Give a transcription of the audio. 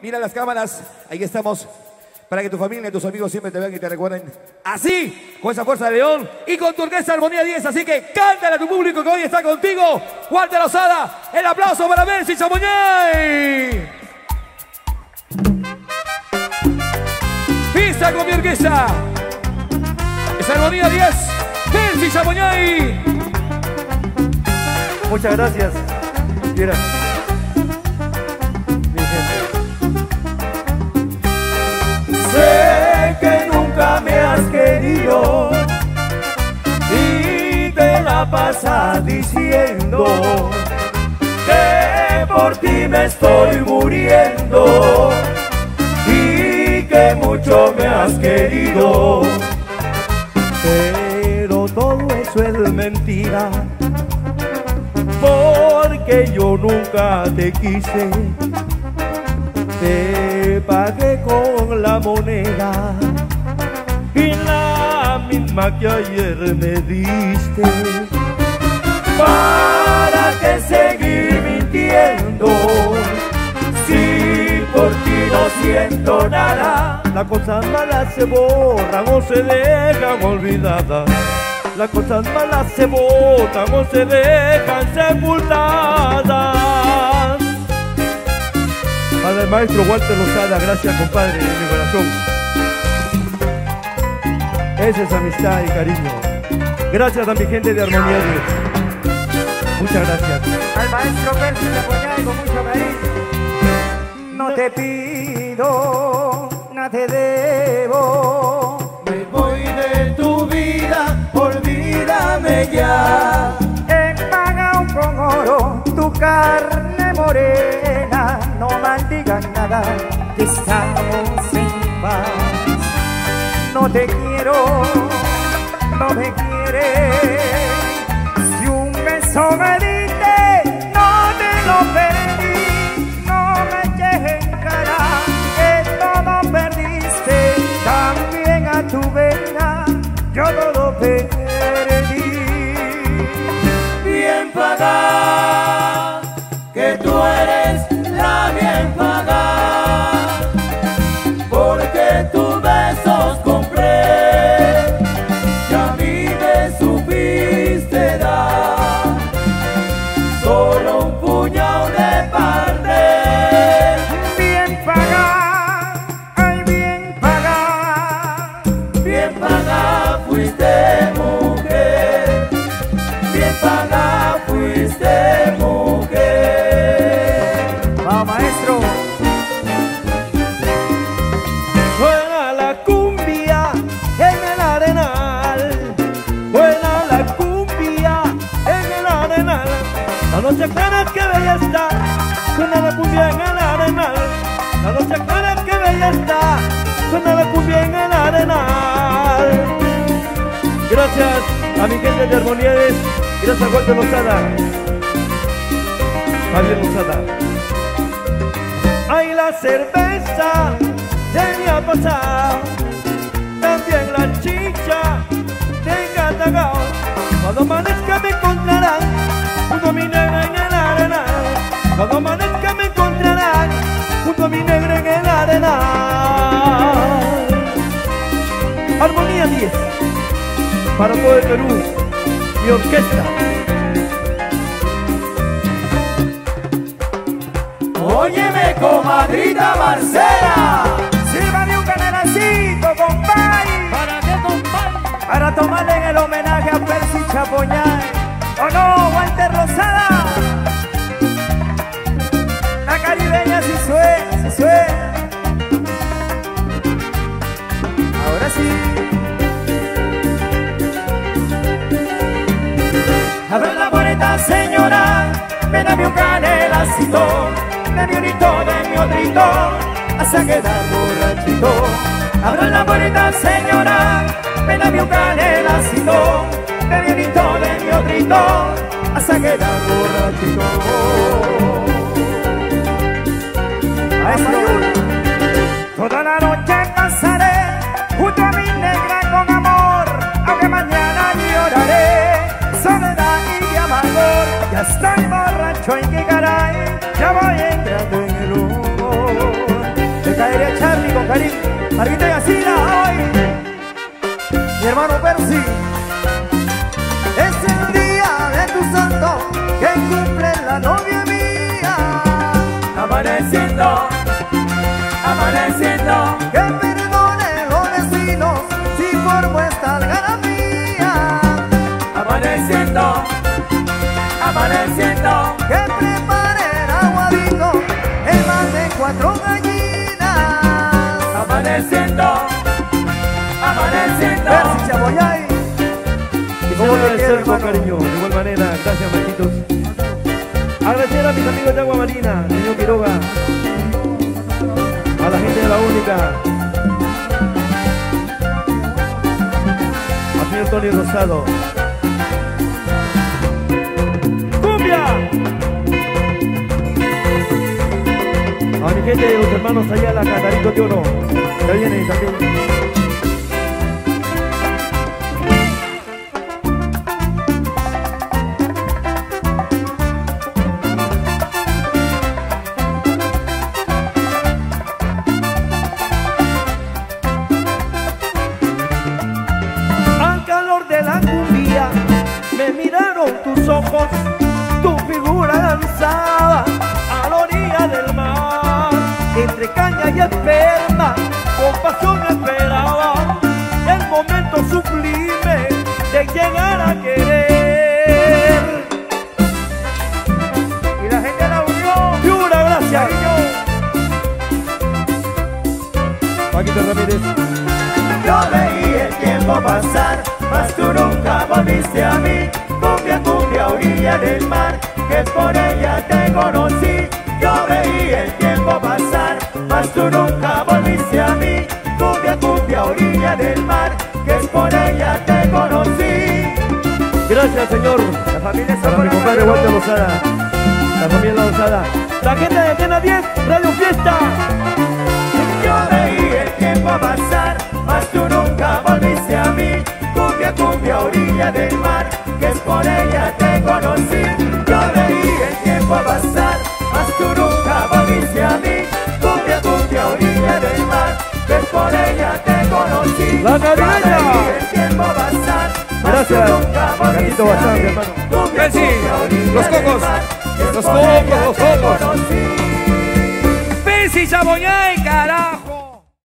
Mira las cámaras, ahí estamos. Para que tu familia y tus amigos siempre te vean y te recuerden así, con esa fuerza de león y con tu orquesta Armonía 10. Así que cántale a tu público que hoy está contigo. Walter Osada, el aplauso para Mercy Chamoñay. Pisa con mi orquesta. Es Armonía 10, Mercy Chamoñay. Muchas gracias. Mira. Diciendo que por ti me estoy muriendo y que mucho me has querido. Pero todo eso es mentira porque yo nunca te quise. Te pagué con la moneda y la misma que ayer me diste. ¿Para qué seguir mintiendo? Si por ti no siento nada, las cosas malas se borran o se dejan olvidadas. Las cosas malas se botan o se dejan sepultadas. Padre Maestro Walter Lozada, gracias compadre de mi corazón. Esa es amistad y cariño. Gracias a mi gente de Armonía 10. Muchas gracias. Al maestro Percy apoyar con mucho cariño. No te pido, no te debo. Me voy de tu vida, olvídame ya. He pagado con oro tu carne morena. No maldigas nada, que estamos en paz. No te quiero, no me quieres. Si un beso Solo La noche clara que bella está, suena la cumbia en el arenal. La noche clara que bella está, suena la cumbia en el arenal. Gracias a mi gente de Armoniedes, gracias a Walter Lozada, Javier Lozada. Ay, la cerveza se me ha pasado, también la chicha tenga tagado. Cuando amanezca me Cuando amanezca me encontrarán junto a mi negra en el arenal. Armonía 10 para todo el Perú y orquesta. Óyeme, comadrita Marcela. sírvame un canelacito, compay. ¿Para qué, compadre? Para tomarle en el homenaje a Percy Chapoñay. Sí suena. Ahora sí. Abre la puerta, señora, me dame un canelacito, dame un hito de mi odrito, hasta quedar borrachito. Abre la puerta, señora, me dame un canelacito, dame un hito mi odrito, hasta quedar borrachito. Soledad y amargor. Ya estoy borracho y qué caray, ya voy entrando en el humor. Karim, Marguita y Asila, hoy. Mi hermano Percy. Es el día de tu santo que cumple la novia mía. Amaneciendo, amaneciendo. Amaneciendo, amaneciendo. Percy Chaboyay. Y ¿Cómo hermano? cariño. De igual manera, gracias, Marquitos. Agradecer a mis amigos de Agua Marina, señor Quiroga. A la gente de la única. Al señor Tony Rosado. ¡Cumbia! A mi gente de los hermanos Ayala, Catarito de Oro. Al calor de la Yo veí el tiempo pasar, mas tú nunca volviste a mí. Cumbia, cumbia, orilla del mar, que por ella te conocí. Yo veí el tiempo pasar, mas tú nunca volviste a mí. Cumbia, cumbia, orilla del mar, que es por ella te conocí. Gracias, señor. La familia Para mi compadre Walter Lozada, la familia Lozada, la gente de Antena 10, Radio Fiesta. Yo veí el tiempo pasar, orilla del mar, que es por ella te conocí. Yo veí el tiempo pasar, mas tú nunca volviste a mí. Cumbia, cumbia, orilla del mar, que es por ella te conocí. La caribeña. Yo veí el tiempo pasar, mas Gracias, tú nunca volviste a mí. Cumbia, cumbia, orilla los del cocos, mar, que es los por cocos, ella los te cocos. conocí. Percy Chaboñay, carajo.